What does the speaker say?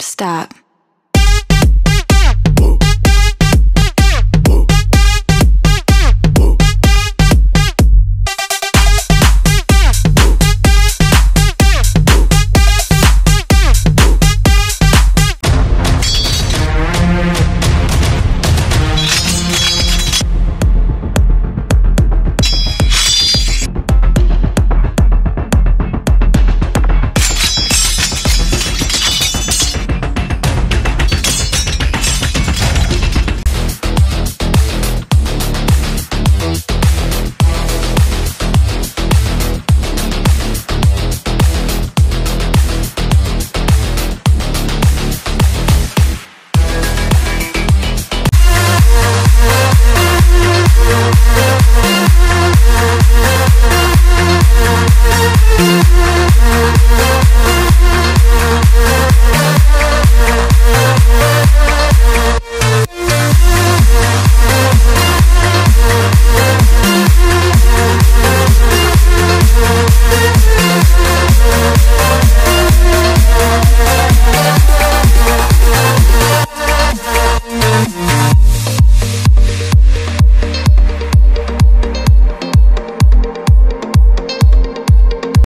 Stop.